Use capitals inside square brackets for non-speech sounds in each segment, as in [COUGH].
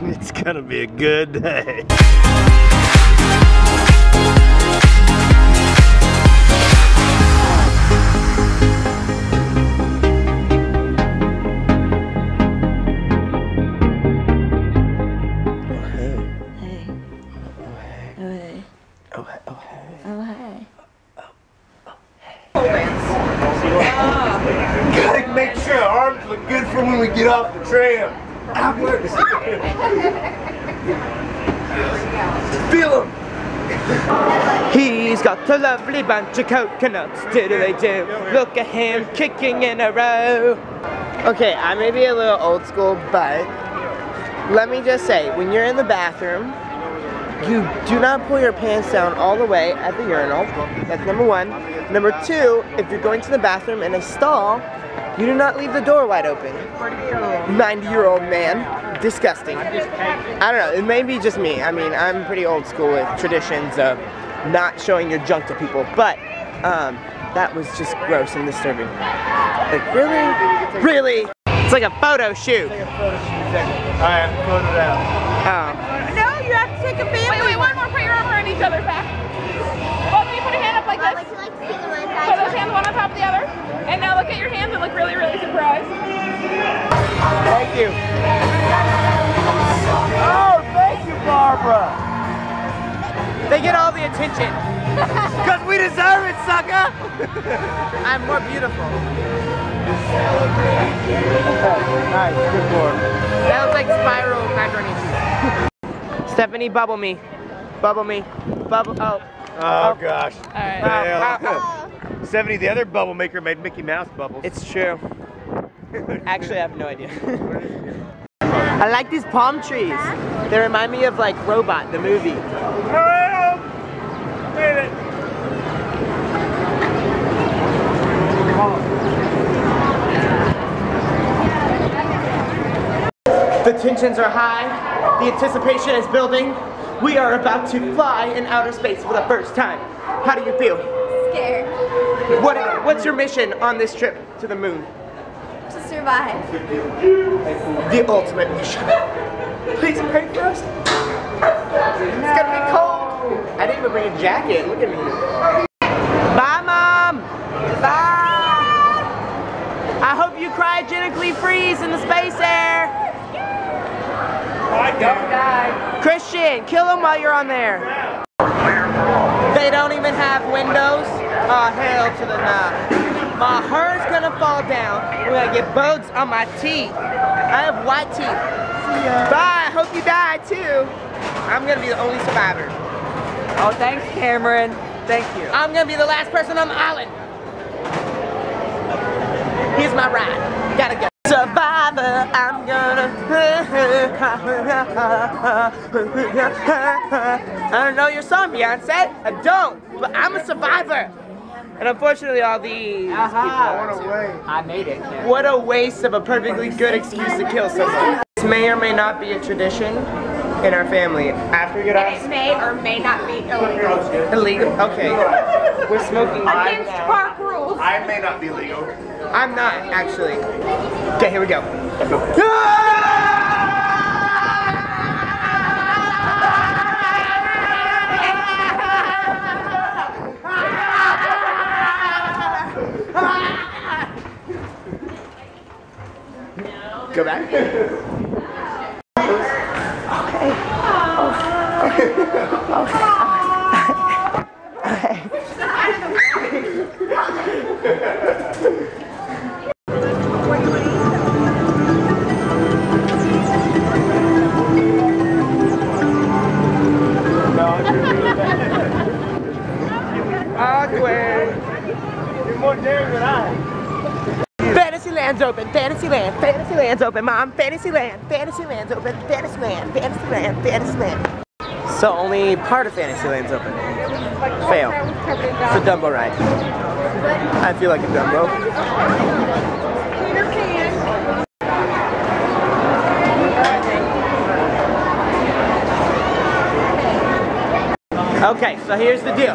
[LAUGHS] It's gonna be a good day. Oh, oh, oh, hey. Oh, hey. Oh, hey, oh, hey. Oh, hey. Gotta make sure our arms look good for when we get off the tram. Feel him. He's got a lovely bunch of coconuts, diddly do. Look at him kicking in a row. Okay, I may be a little old school, but let me just say, when you're in the bathroom, you do not pull your pants down all the way at the urinal. That's number one. Number two, if you're going to the bathroom in a stall, you do not leave the door wide open. 90 year old man. Disgusting. I don't know, it may be just me. I mean, I'm pretty old school with traditions of not showing your junk to people, but um, that was just gross and disturbing. Like, really? Really? It's like a photo shoot. Alright, put it out. Oh. At your hands look really, really surprised. Thank you. Oh, thank you, Barbara. They get all the attention. [LAUGHS] Cause we deserve it, sucker. I'm more beautiful. nice, good work. That was like spiral macaroni cheese. Stephanie, bubble me. Bubble me. Bubble. Oh. Oh, oh. gosh. Alright. Fail. Oh, oh, 70, the other bubble maker made Mickey Mouse bubbles. It's true. [LAUGHS] Actually, I have no idea. I like these palm trees. They remind me of like Robot, the movie. Made it. The tensions are high. The anticipation is building. We are about to fly in outer space for the first time. How do you feel? Scared What, what's your mission on this trip to the moon? to survive. The ultimate mission. Please pray for us. It's gonna be cold. I didn't even bring a jacket. Look at me. Bye, mom. Bye. I hope you cryogenically freeze in the space air. Christian, kill him while you're on there. They don't even have windows. Oh, hell to the nah. My hair's gonna fall down. We're gonna get bugs on my teeth. I have white teeth. Bye, I hope you die too. I'm gonna be the only survivor. Oh, thanks, Cameron. Thank you. I'm gonna be the last person on the island. Here's my ride. Gotta go. Survivor, I'm gonna. [LAUGHS] I don't know your song, Beyonce. I don't, but I'm a survivor. And unfortunately, all these people. I made it. What a waste of a perfectly good excuse to kill someone. This may or may not be a tradition in our family. After we get out. It off may or may not be illegal. illegal. Okay, we're smoking. Against park rules. I may not be legal. I'm not actually. Okay, here we go. Go back. okay. Oh. Okay. Okay. Awkward. [LAUGHS] You're more daring than I. Fantasyland's open. Fantasyland. Fantasyland's open, Mom. Fantasyland. Fantasyland's open. Fantasyland. Fantasyland. Fantasyland. So only part of Fantasyland's open. Fail. It's a Dumbo ride. I feel like a Dumbo. Okay, so here's the deal.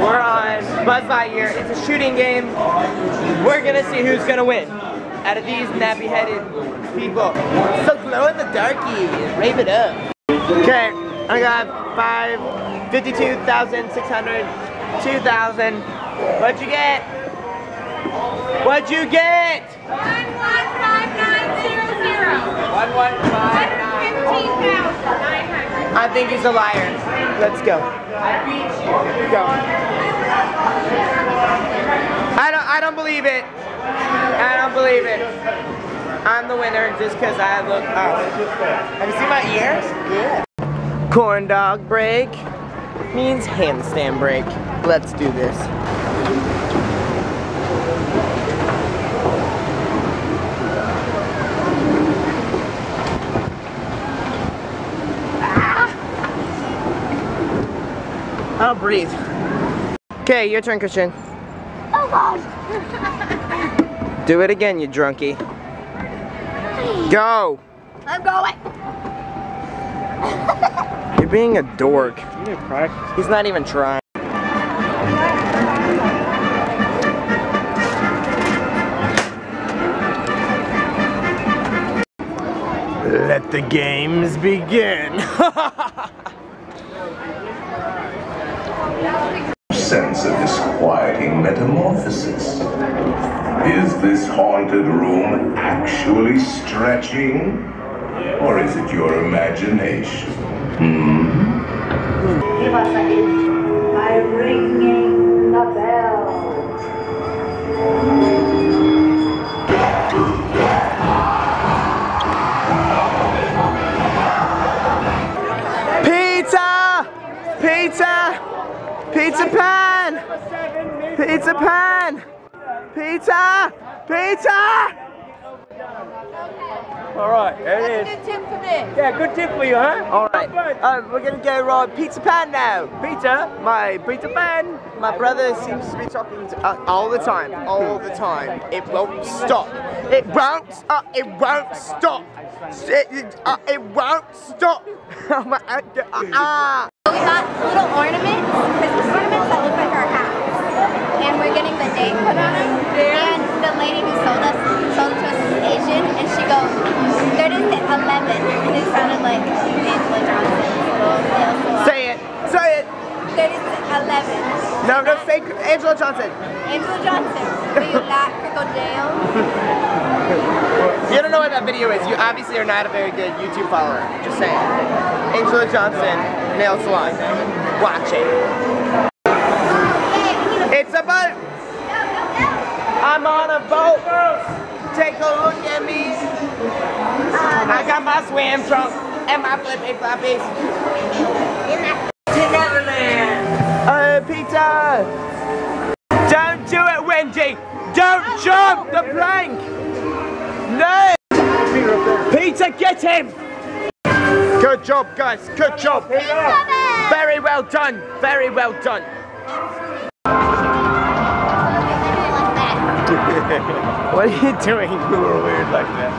We're on Buzz Lightyear. It's a shooting game. We're gonna see who's gonna win. out of these nappy-headed people. So glow in the darky, rave it up. Okay, I got five, 52,600, 2,000. What'd you get? What'd you get? One one five nine zero zero. One, one, five, Fifteen thousand nine hundred. I think he's a liar. Let's go. I. Go. I don't I don't believe it. I don't believe it. I'm the winner just because I look up. Have you seen my ears? Yeah. Corn dog break means handstand break. Let's do this. I don't breathe. Okay, your turn, Christian. Oh god. Do it again, you drunkie. Go! I'm going. You're being a dork. You didn't practice. He's not even trying. Let the games begin. [LAUGHS] sense of disquieting metamorphosis. Is this haunted room actually stretching? Or is it your imagination? Give us a hint by ringing the bell. Peeta Pan! Peeta Pan! Pizza! Pizza! All right, there it is. Good tip for me. Yeah, good tip for you, huh? All right, uh, we're gonna go raw Peeta Pan now. Pizza. My Peeta Pan. My brother seems to be talking to, uh, all the time, all the time. It won't stop. It won't. Uh, it won't stop. It, it, uh, it won't stop. [LAUGHS] Oh my- uh, uh, uh. We got little ornaments, Christmas ornaments that look like our hats. And we're getting the date put on them. And the lady who sold us sold it to us is Asian and she goes, 30 to 11. And it sounded like Angela Johnson's little little Say it. Say it. 30 to 11. No, no, say Angela Johnson. Angela Johnson, do you [LAUGHS] like crocodile? You don't know what that video is. You obviously are not a very good YouTube follower. Just saying. Angela Johnson, nail salon. Watch it. Hey, we need a boat. I'm on a boat. Take a look at me. I got my swim trunk and my flippy floppies. To Neverland. Uh, pizza. Don't do it, Wendy. Don't jump the plank. No. Peter, get him. Good job, guys. Good job. Very well done. Very well done. [LAUGHS] What are you doing? You were weird like that.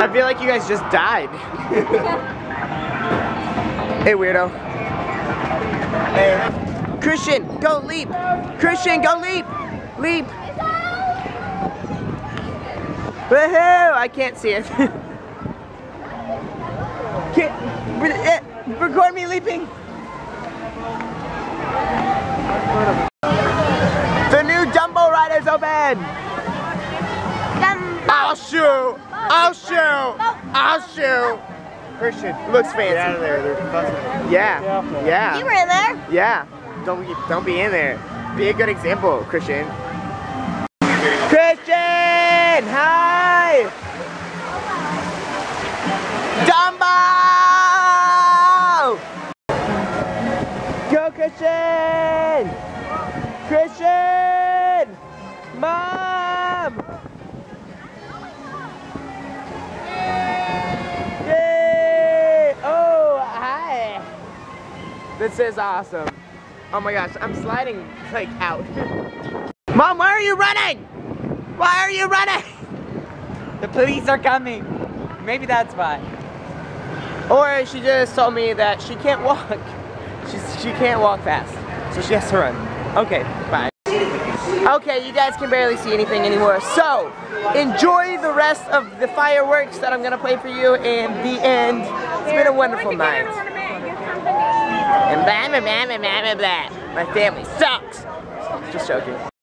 I feel like you guys just died. [LAUGHS] hey, weirdo. Hey. Christian, go leap. Christian, go leap. Leap. Woohoo! I can't see it. [LAUGHS] Can't, eh, record me leaping. The new Dumbo ride is open. I'll shoot! I'll shoot! I'll shoot! Christian, looks fancy. Get out of there, they're fussing. Yeah, yeah. You were in there? Yeah. Don't be, don't be in there. Be a good example, Christian. Christian! Hi! Dumbo! This is awesome. Oh my gosh, I'm sliding like out. [LAUGHS] Mom, why are you running? Why are you running? [LAUGHS] The police are coming. Maybe that's why. Or she just told me that she can't walk. [LAUGHS] She's, she can't walk fast, so she has to run. Okay, bye. Okay, you guys can barely see anything anymore. So, enjoy the rest of the fireworks that I'm gonna play for you and the end. It's been a wonderful night. And blah, blah, blah, blah, blah, blah. My family sucks. Just joking.